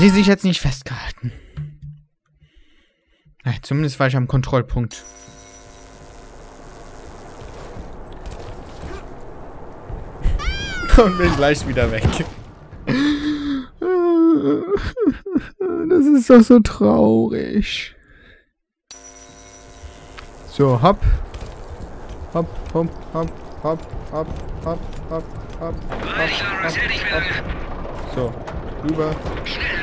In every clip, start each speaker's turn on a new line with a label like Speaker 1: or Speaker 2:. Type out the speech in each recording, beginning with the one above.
Speaker 1: Sie sich jetzt nicht festgehalten. Ja, zumindest war ich am Kontrollpunkt. Und bin gleich wieder weg. Das ist doch so traurig. So, hopp. Hopp, hopp, hopp, hopp, hopp, hopp, hopp, hopp.
Speaker 2: Nicht mehr lange.
Speaker 1: So, rüber.
Speaker 2: Schnell,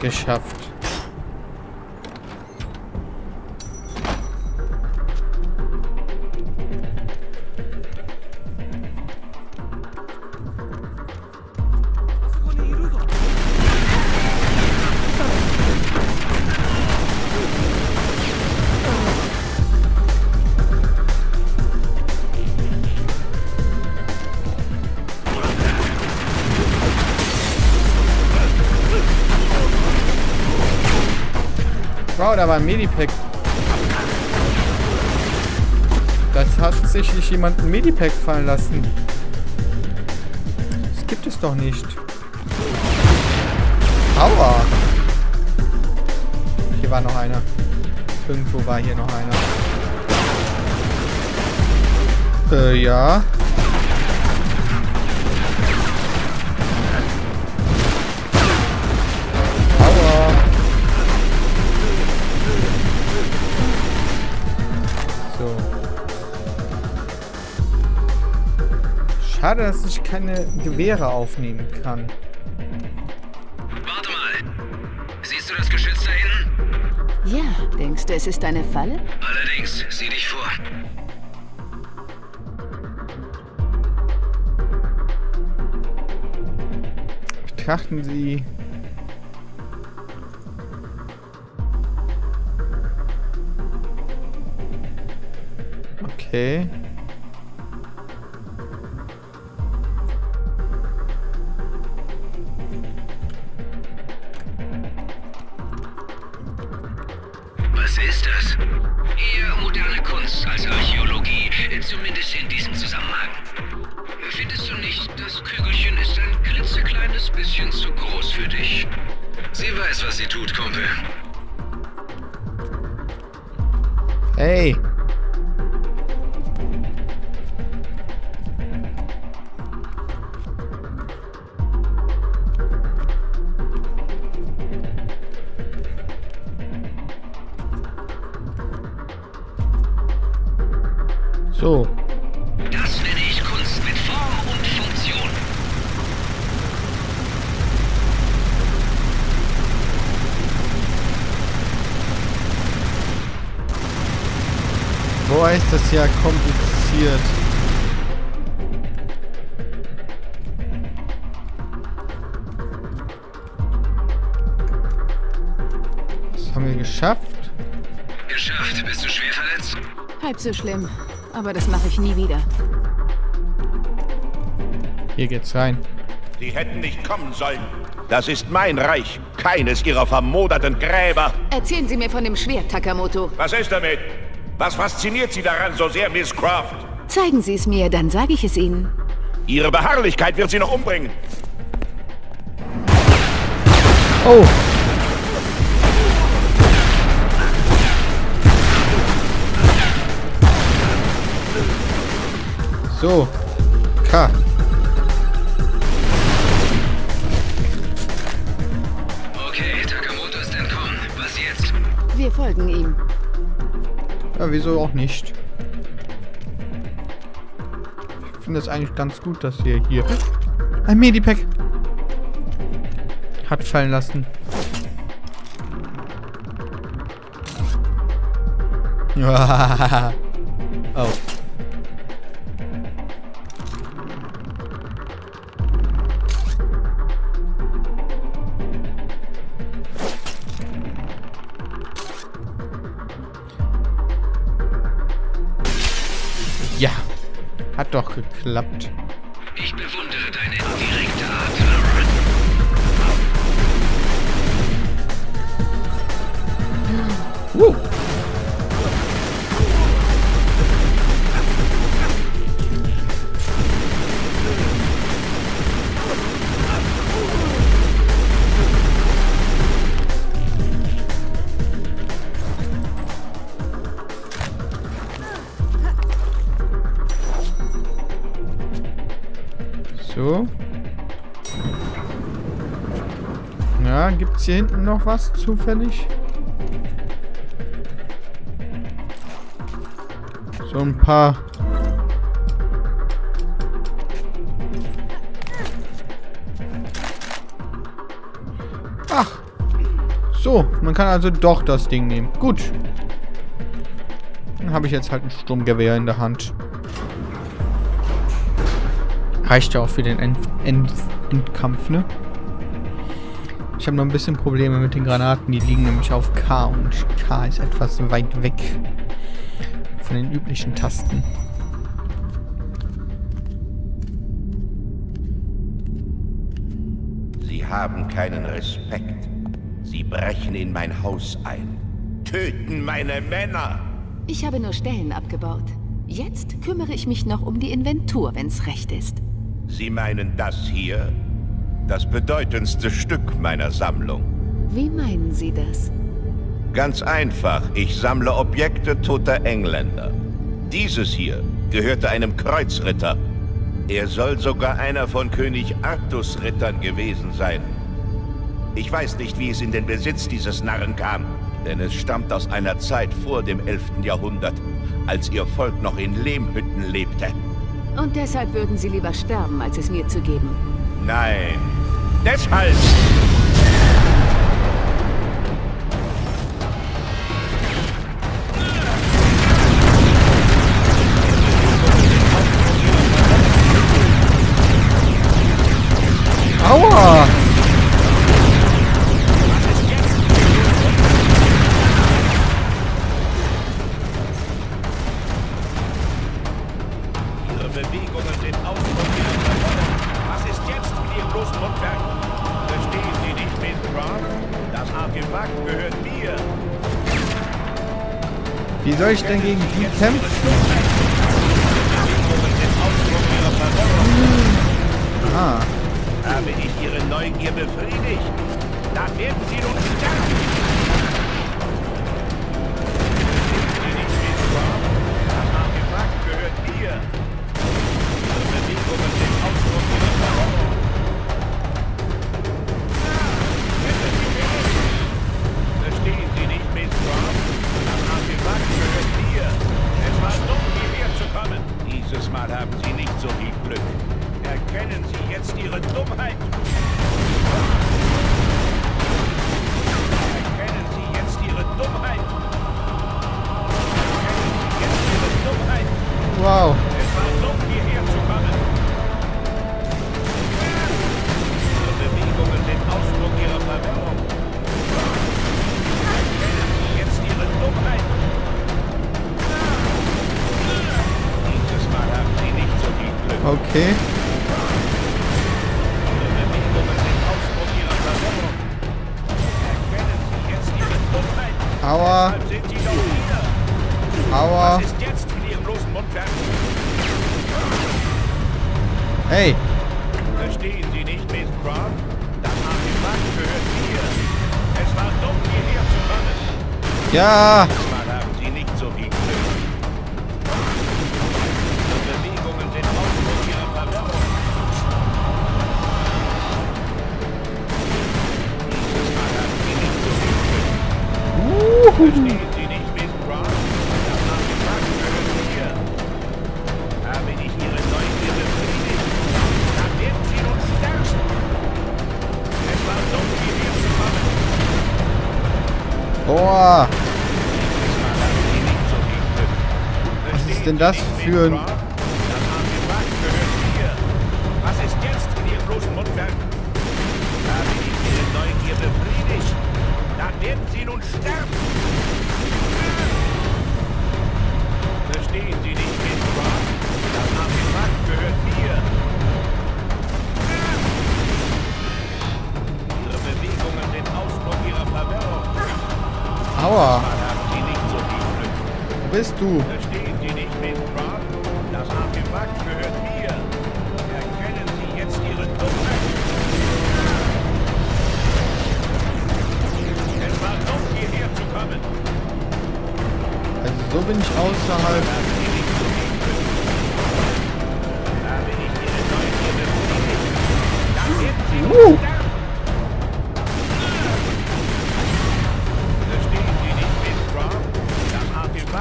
Speaker 1: Geschafft. Wow, da war ein Medipack. Da hat tatsächlich jemand ein Medipack fallen lassen. Das gibt es doch nicht. Aua. Hier war noch einer. Irgendwo war hier noch einer. Äh, ja. Schade, dass ich keine Gewehre aufnehmen kann.
Speaker 2: Warte mal. Siehst du das Geschütz da hinten?
Speaker 3: Ja, denkst du, es ist eine Falle?
Speaker 2: Allerdings, sieh dich vor.
Speaker 1: Betrachten Sie Okay.
Speaker 2: Klitzekleines bisschen zu groß für dich? Sie weiß, was sie tut, Kumpel.
Speaker 1: Hey. So. Boah, ist das ja kompliziert. Das haben wir geschafft.
Speaker 2: Geschafft. Bist du schwer verletzt?
Speaker 3: Halb so schlimm. Aber das mache ich nie wieder.
Speaker 1: Hier geht's rein.
Speaker 4: Sie hätten nicht kommen sollen. Das ist mein Reich, keines ihrer vermoderten Gräber.
Speaker 3: Erzählen Sie mir von dem Schwert, Takamoto.
Speaker 4: Was ist damit? Was fasziniert Sie daran so sehr, Miss Croft?
Speaker 3: Zeigen Sie es mir, dann sage ich es Ihnen.
Speaker 4: Ihre Beharrlichkeit wird Sie noch umbringen.
Speaker 1: Oh. So. K.
Speaker 2: Okay, Takamoto ist entkommen. Was jetzt?
Speaker 3: Wir folgen ihm.
Speaker 1: Ja, wieso auch nicht? Ich finde es eigentlich ganz gut, dass ihr hier ein Medipack hat fallen lassen. oh. Ja, hat doch geklappt.
Speaker 2: Ich bewundere
Speaker 1: So. Ja, gibt's hier hinten noch was zufällig? So ein paar Ach. So, man kann also doch das Ding nehmen. Gut. Dann habe ich jetzt halt ein Sturmgewehr in der Hand. Reicht ja auch für den End End Endkampf, ne? Ich habe noch ein bisschen Probleme mit den Granaten. Die liegen nämlich auf K und K ist etwas weit weg von den üblichen Tasten.
Speaker 4: Sie haben keinen Respekt. Sie brechen in mein Haus ein. Töten meine Männer.
Speaker 3: Ich habe nur Stellen abgebaut. Jetzt kümmere ich mich noch um die Inventur, wenn's recht ist.
Speaker 4: Sie meinen das hier? Das bedeutendste Stück meiner Sammlung.
Speaker 3: Wie meinen Sie das?
Speaker 4: Ganz einfach, ich sammle Objekte toter Engländer. Dieses hier gehörte einem Kreuzritter. Er soll sogar einer von König Artus Rittern gewesen sein. Ich weiß nicht, wie es in den Besitz dieses Narren kam, denn es stammt aus einer Zeit vor dem 11. Jahrhundert, als ihr Volk noch in Lehmhütten lebte.
Speaker 3: Und deshalb würden Sie lieber sterben, als es mir zu geben.
Speaker 4: Nein, deshalb! Gehört mir.
Speaker 1: Wie soll ich denn gegen die kämpfen? Ah.
Speaker 4: Habe ich Ihre Neugier befriedigt? Dann werden Sie nun sterben. Dummheit.
Speaker 1: Aua. Aua. Hey.
Speaker 4: Verstehen Sie nicht, Miss Croft? Das Artefakt gehört mir. Es war dumm, hierher zu kommen.
Speaker 1: Ja.
Speaker 4: Sie nicht, Miss Croft? Das Artefakt gehört mir. Habe ich Ihre Neugier befriedigt? Dann werden Sie nun sterben. Es war dumm, hierher zu kommen.
Speaker 1: Boah.
Speaker 4: Sie.
Speaker 1: Was ist denn das für ein... Aua. Wo bist du?
Speaker 4: Verstehen Sie nicht, Das Artefakt gehört mir. Erkennen Sie jetzt Ihren Dummheit? Es war dumm, hierher zu kommen.
Speaker 1: Also so bin ich außerhalb...
Speaker 4: Da bin ich Ihre Neugierde Uh.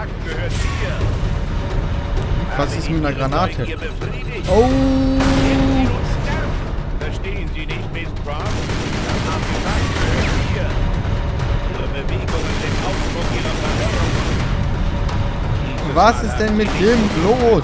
Speaker 1: Wagen gehört dir.
Speaker 4: Was ist mit einer Granate? Oh!
Speaker 1: Verstehen Sie nicht, Miss Brown? Das Wagen gehört dir. Ihre Bewegungen sind Ausdruck Ihrer Veränderung.
Speaker 4: Was ist denn mit dem los?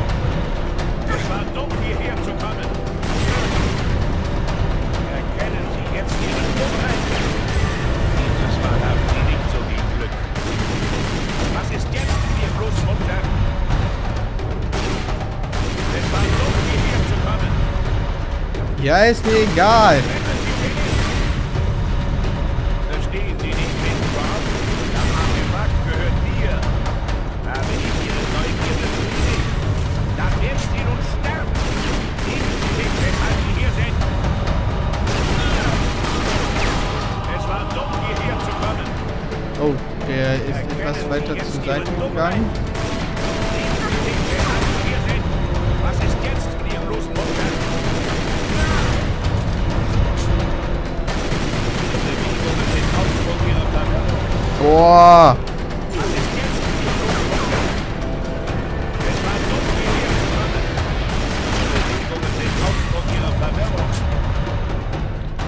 Speaker 4: Ja,
Speaker 1: ist
Speaker 4: mir egal.
Speaker 1: Verstehen Sie nicht mit Quark? Das Artefakt gehört mir. Habe ich Ihre nun sterben. Nehmen Sie sich, weshalb hier sind. Es war dumm, hierher zu kommen.
Speaker 4: Oh, der ist etwas weiter zur Seite gegangen. Boah.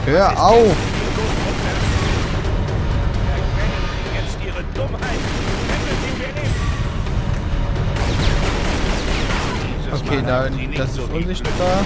Speaker 4: Hör auf! Okay,
Speaker 1: nein,
Speaker 4: das ist unsichtbar.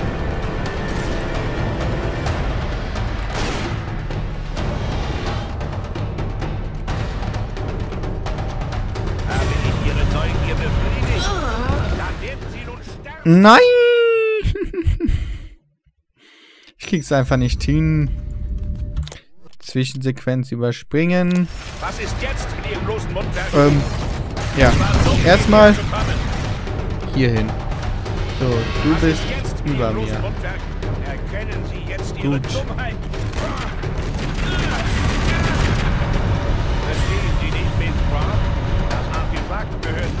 Speaker 4: Nein! ich krieg's einfach nicht hin. Zwischensequenz überspringen.
Speaker 1: Was ist jetzt mit ihrem bloßen Mundwerk?
Speaker 4: Ähm, ja. Erstmal hierhin. So, du
Speaker 1: Was
Speaker 4: bist über mir. Gut.
Speaker 1: Gehört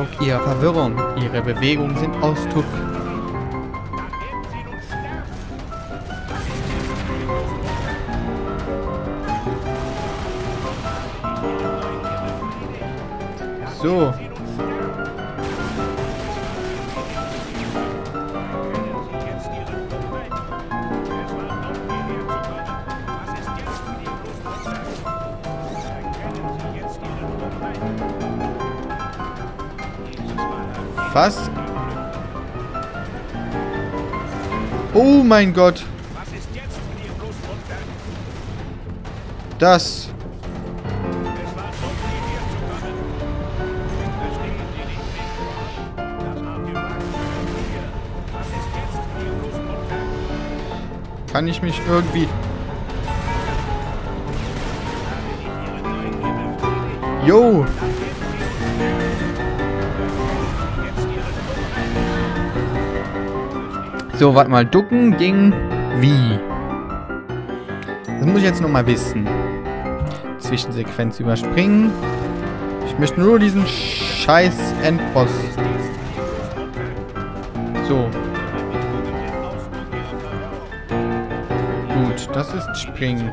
Speaker 4: Ausdruck ihrer Verwirrung. Ihre Bewegungen sind Ausdruck So, Was? Oh mein Gott. Das. Kann ich mich irgendwie... Jo! So, warte mal. Ducken ging wie? Das muss ich jetzt nochmal wissen. Zwischensequenz überspringen. Ich möchte nur diesen scheiß Endboss. So. Gut, das ist Springen.